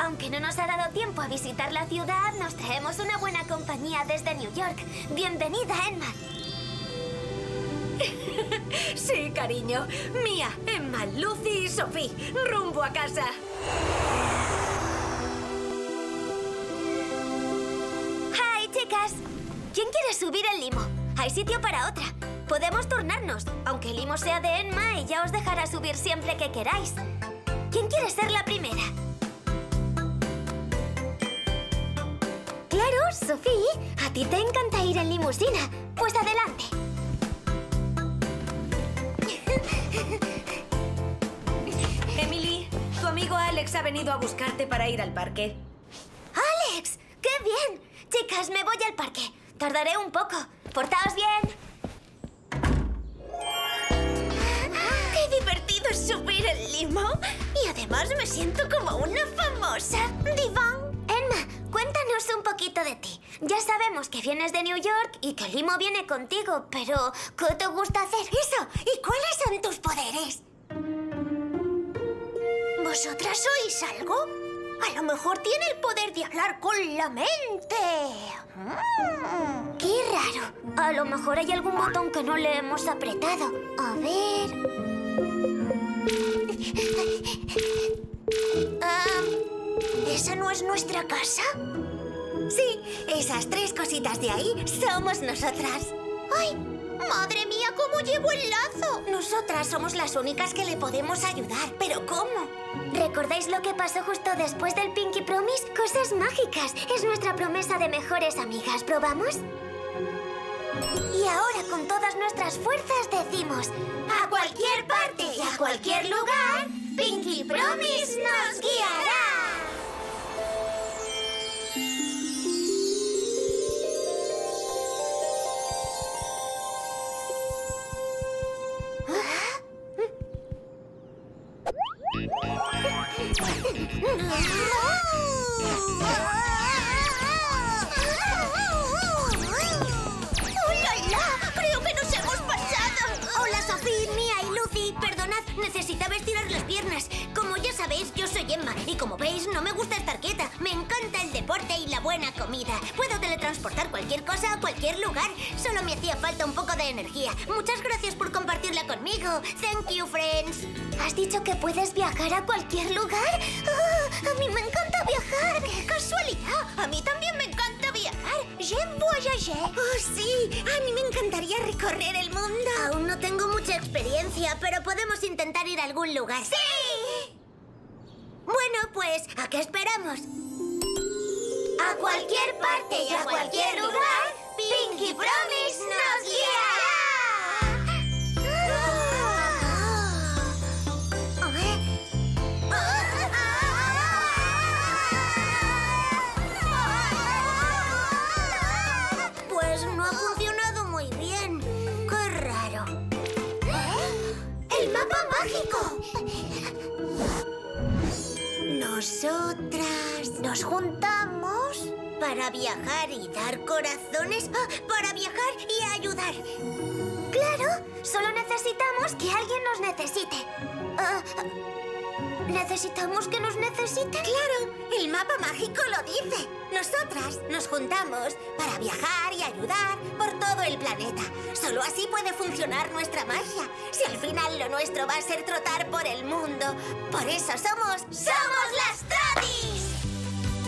Aunque no nos ha dado tiempo a visitar la ciudad, nos traemos una buena compañía desde New York. Bienvenida, Emma. Sí, cariño. Mía, Emma, Lucy y Sophie. Rumbo a casa. ¡Hi, chicas! ¿Quién quiere subir el limo? Hay sitio para otra. Podemos turnarnos, aunque el limo sea de Emma, ella os dejará subir siempre que queráis. ¿Quién quiere ser la primera? Claro, Sophie. A ti te encanta ir en limusina. Pues adelante. Emily, tu amigo Alex ha venido a buscarte para ir al parque. ¡Alex! ¡Qué bien! Chicas, me voy al parque. Tardaré un poco. ¡Portaos bien! ¡Qué divertido es subir el limo! Además me siento como una famosa. Diván. Emma, cuéntanos un poquito de ti. Ya sabemos que vienes de New York y que limo viene contigo, pero ¿qué te gusta hacer? Eso. ¿Y cuáles son tus poderes? ¿Vosotras oís algo? A lo mejor tiene el poder de hablar con la mente. Mm. ¡Qué raro! A lo mejor hay algún botón que no le hemos apretado. A ver... ¿Esa no es nuestra casa? Sí, esas tres cositas de ahí somos nosotras. ¡Ay! ¡Madre mía, cómo llevo el lazo! Nosotras somos las únicas que le podemos ayudar. ¿Pero cómo? ¿Recordáis lo que pasó justo después del Pinky Promise? Cosas mágicas. Es nuestra promesa de mejores amigas. ¿Probamos? Y ahora con todas nuestras fuerzas decimos... A cualquier parte y a cualquier lugar, Pinky Promise necesitaba estirar las piernas. Como ya sabéis, yo soy Emma y como veis, no me gusta estar quieta. Buena comida. Puedo teletransportar cualquier cosa a cualquier lugar. Solo me hacía falta un poco de energía. Muchas gracias por compartirla conmigo. Thank you, friends. ¿Has dicho que puedes viajar a cualquier lugar? ¡Ah! a mí me encanta viajar. ¡Qué casualidad! A mí también me encanta viajar. J'aime voyager. ¡Oh, sí! A mí me encantaría recorrer el mundo. Aún no tengo mucha experiencia, pero podemos intentar ir a algún lugar. ¡Sí! Bueno, pues, ¿a qué esperamos? A cualquier parte y a cualquier lugar, Pinky Promise nos guiará. Pues no ha funcionado Nosotras nos juntamos para viajar y dar corazones, Ah, para viajar y ayudar. Claro, solo necesitamos que alguien nos necesite. Ah, ¿Necesitamos que nos necesiten? Claro, el mapa mágico lo dice. Nosotras nos juntamos para viajar y ayudar por todo el planeta. Solo así puede funcionar nuestra magia. Si al final lo nuestro va a ser trotar por el mundo. Por eso somos... ¡Somos las Trotis!